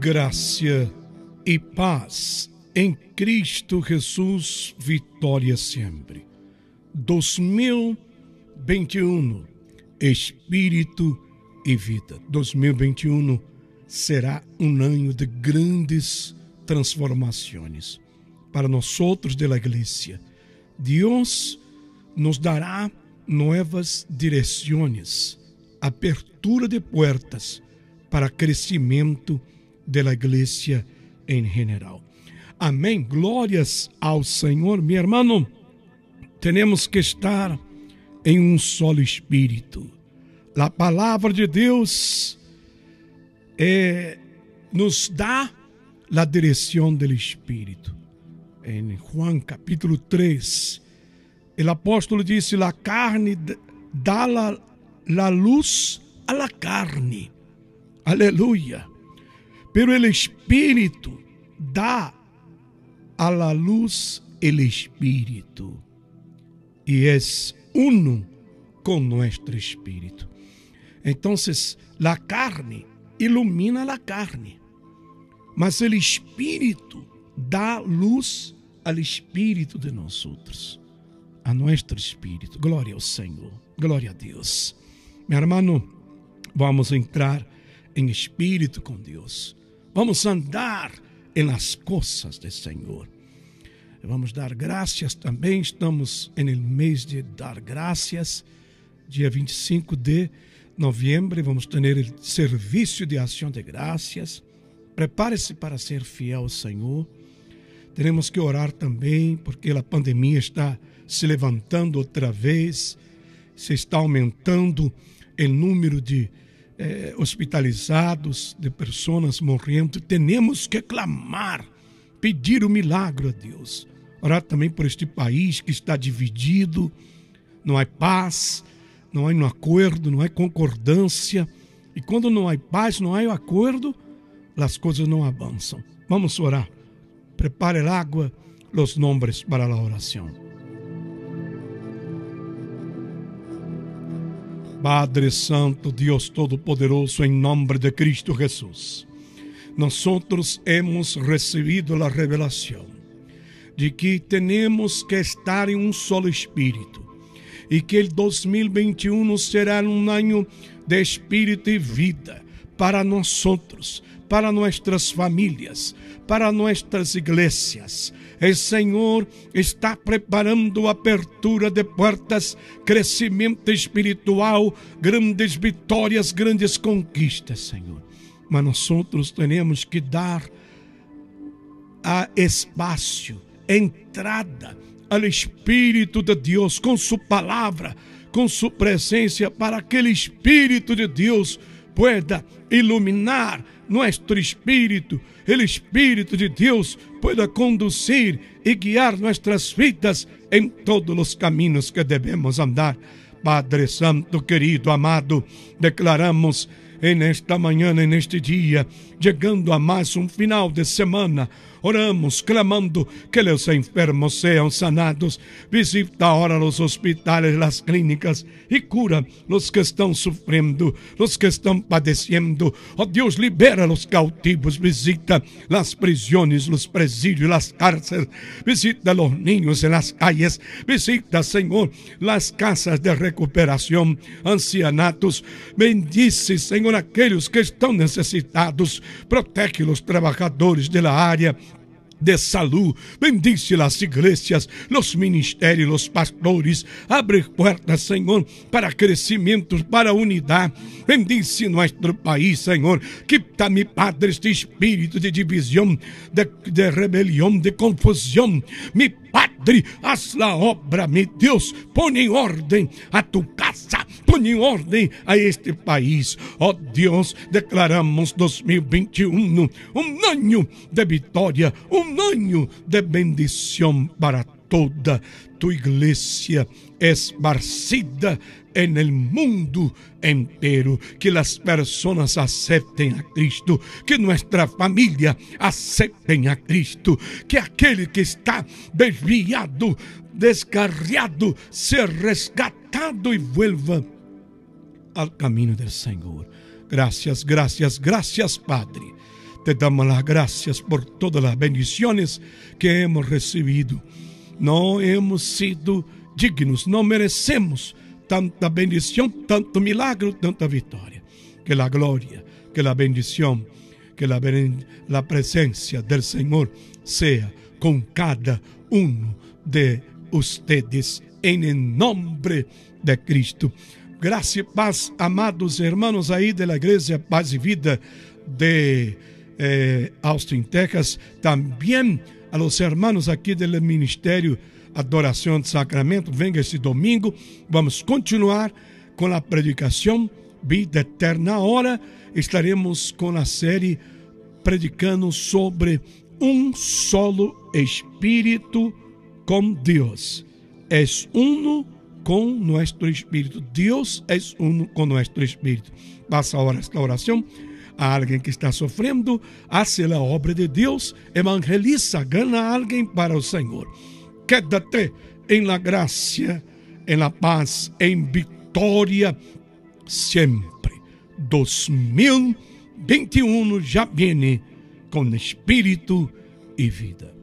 Graça e paz em Cristo Jesus, vitória sempre. 2021, Espírito e vida. 2021 será um ano de grandes transformações para nós outros da igreja. Deus nos dará novas direções, abertura de portas para crescimento da igreja em geral. Amém. Glórias ao Senhor, meu irmão. Temos que estar em um só espírito. A palavra de Deus é, nos dá a direção do Espírito. Em Juan capítulo 3, o apóstolo disse: La carne dá la, la luz a la carne. Aleluia pero el Espírito dá a la luz el Espírito e é uno com nosso Espírito. Então, a carne ilumina a carne, mas o Espírito dá luz ao Espírito de nós outros, a nosso Espírito. Glória ao Senhor, glória a Deus. Meu irmão, vamos entrar em espírito com Deus. Vamos andar las coisas do Senhor. Vamos dar graças também. Estamos no mês de dar graças, dia 25 de novembro. Vamos ter o serviço de ação de graças. Prepare-se para ser fiel ao Senhor. Teremos que orar também, porque a pandemia está se levantando outra vez, se está aumentando o número de eh, hospitalizados, de pessoas morrendo, temos que clamar, pedir o milagre a Deus. Orar também por este país que está dividido, não há paz, não há um acordo, não há concordância. E quando não há paz, não há acordo, as coisas não avançam. Vamos orar. Prepare a água, os nomes para a oração. Padre Santo, Dios Todopoderoso, en nombre de Cristo Jesús, nosotros hemos recibido la revelación de que tenemos que estar en un solo espíritu y que el 2021 será un año de espíritu y vida para nosotros, para nuestras familias, para nuestras iglesias. O Senhor está preparando abertura de portas, crescimento espiritual, grandes vitórias, grandes conquistas, Senhor. Mas nós outros temos que dar a espaço, entrada ao Espírito de Deus com Sua palavra, com Sua presença, para que aquele Espírito de Deus pueda iluminar nosso espírito, o Espírito de Deus pueda conduzir e guiar nossas vidas em todos os caminhos que devemos andar. Padre Santo, querido, amado, declaramos en esta manhã, neste dia, chegando a mais um final de semana, Oramos clamando que los enfermos sean sanados. Visita ahora los hospitales, las clínicas y cura los que están sufriendo, los que están padeciendo. Oh Dios, libera a los cautivos. Visita las prisiones, los presidios, las cárceles. Visita a los niños en las calles. Visita, Señor, las casas de recuperación, ancianatos. Bendice, Señor, aquellos que estão necessitados. Protege los trabajadores de la área de salud. Bendice las iglesias, los ministerios, los pastores. Abre puertas, Senhor, para crescimento, para unidade. Bendice nosso país, Senhor. Quita, mi Padre, este espírito de divisão, de, de rebelião, de confusão. Mi Padre, haz la obra, meu Deus. Põe em ordem a tu casa. Põe em ordem a este país. Ó oh Deus, declaramos 2021 um ano de vitória, um ano de bendição para toda tu igreja esparcida en el mundo entero. Que las personas acepten a Cristo, que nuestra familia acepten a Cristo, que aquele que está desviado, descarriado, ser resgatado e vuelva al camino del Senhor. Gracias, gracias, gracias, Padre. te damos las gracias por todas las bendiciones que hemos recibido. No hemos sido dignos, no merecemos tanta bendición, tanto milagro, tanta victoria. Que la gloria, que la bendición, que la, la presencia del Señor sea con cada uno de ustedes en el nombre de Cristo. Gracias y paz, amados hermanos ahí de la Iglesia Paz y Vida de eh, Austin, Texas. También a los hermanos aqui do Ministério Adoração de Sacramento. Venga esse domingo. Vamos continuar com a predicação Vida Eterna. Hora estaremos com a série predicando sobre um solo Espírito com Deus. É uno com nosso espírito. Deus é uno com nosso espírito. Passa ahora esta oração a alguém que está sofrendo, hace a obra de Deus, evangeliza, gana a alguém para o Senhor. Quédate em la graça, em la paz, em vitória, sempre. 2021 já viene com espírito e vida.